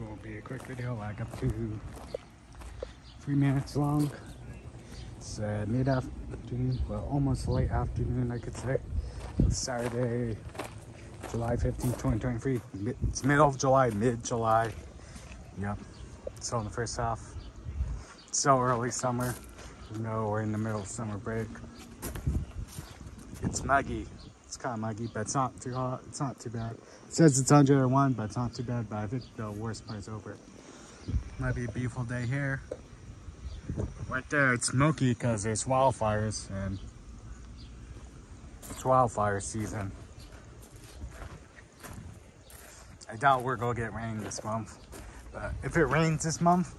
will be a quick video, like up to three minutes long. It's uh, mid afternoon, well, almost late afternoon, I could say. It's Saturday, July 15th, 2023. It's middle of July, mid July. Yep. So in the first half. Still early summer. You know, we're in the middle of summer break. It's muggy. It's kind of muggy, but it's not too hot. It's not too bad. It says it's 101, but it's not too bad. But I think the worst part is over. Might be a beautiful day here. Right there, it's smoky because there's wildfires and it's wildfire season. I doubt we're gonna get rain this month, but if it rains this month,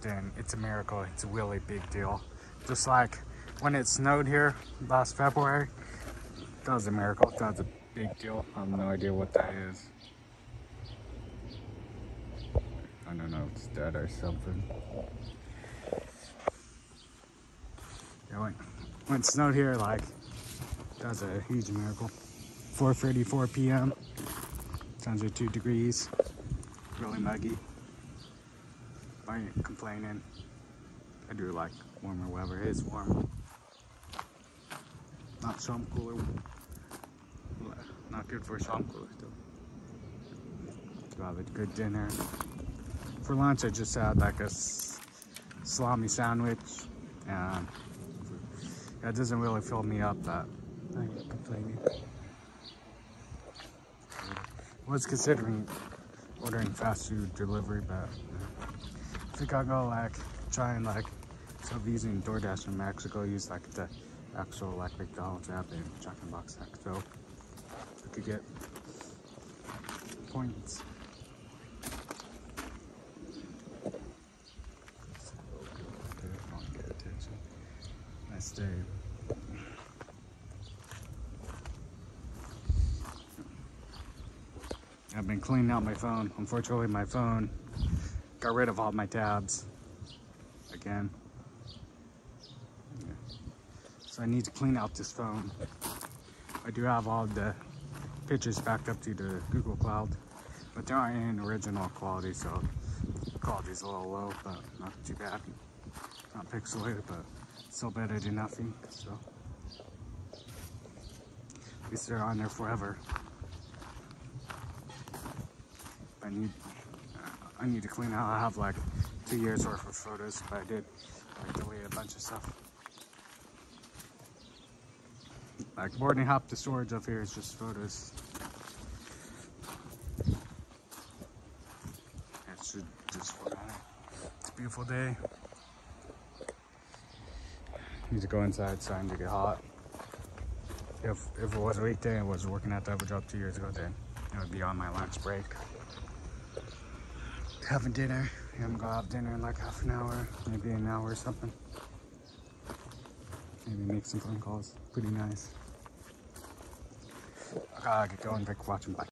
then it's a miracle. It's a really big deal. Just like when it snowed here last February, that was a miracle. That was a big deal. I have no idea what that is. I don't know, it's dead or something. Yeah, when, when it snowed here, like, that's a huge miracle. 4.34 p.m. Suns are two degrees. Really muggy. I ain't complaining. I do like warmer weather. It is warm. Not some cooler. Not good for some cooler though. To have a good dinner. For lunch, I just had like a salami sandwich. And it doesn't really fill me up, but I ain't complaining. Was considering ordering fast food delivery, but I think I'll go like try and like so using DoorDash in Mexico, use like the actual like McDonald's app and Jack the Box app, so I could get points. Nice day. I've been cleaning out my phone. Unfortunately, my phone got rid of all my tabs again. So I need to clean out this phone. I do have all the pictures backed up to the Google Cloud, but they aren't in original quality, so the quality's a little low, but not too bad. Not pixelated, but still better than nothing, so. At least they're on there forever. I need I need to clean out. I have like two years worth of photos, but I did like delete a bunch of stuff. Like boarding half the storage up here is just photos. It should just It's a beautiful day. Need to go inside, it's starting to get hot. If if it was a weekday and was working at Double Job two years ago, then it would be on my lunch break having dinner. I'm gonna have dinner in like half an hour, maybe an hour or something. Make some phone calls. Pretty nice. I gotta get going, back watching. Bye.